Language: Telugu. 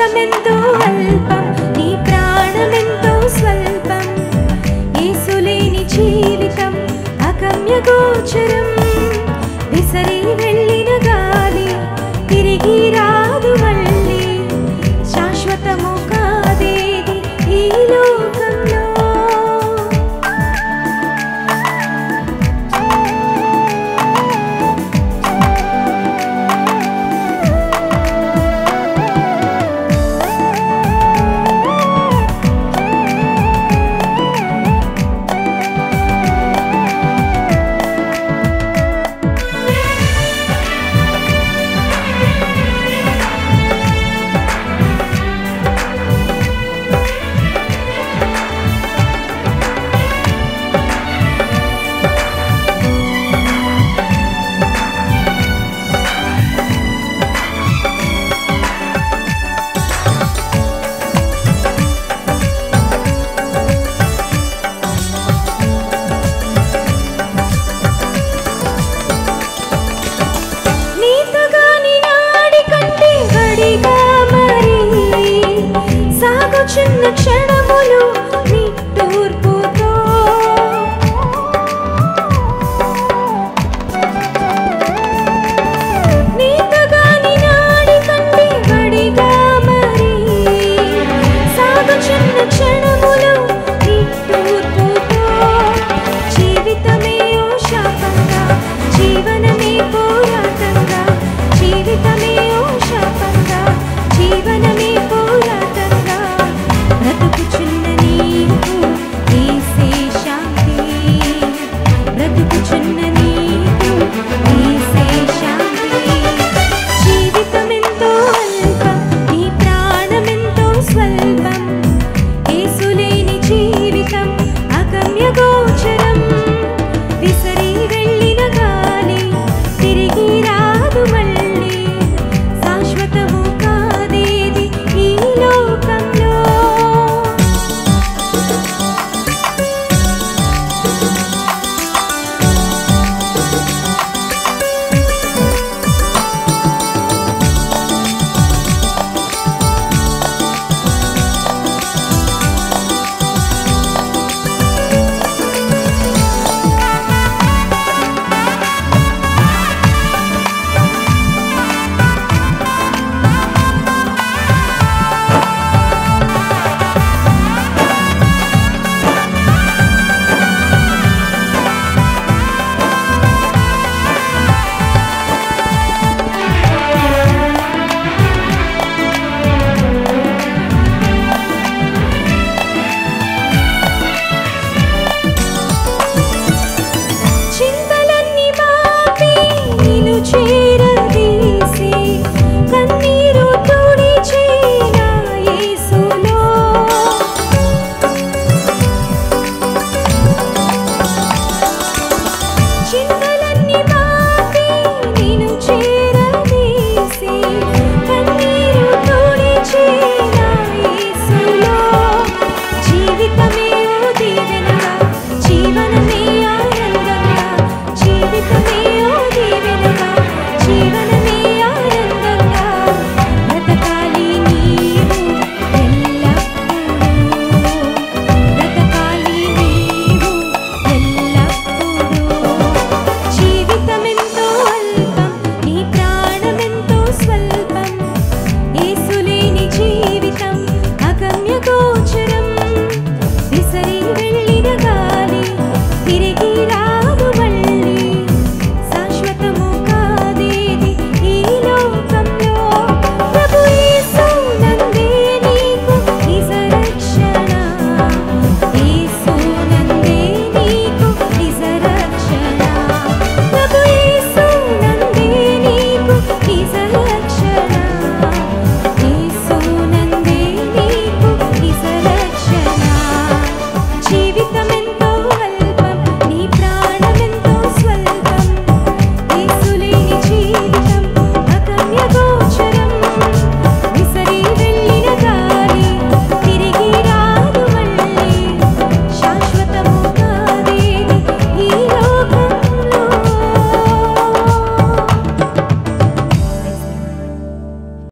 జీవితమెంతో అల్పం నీ ప్రాణమెంతో స్వల్పం. ఏసులేని జీవితం అగమ్య గోచరం.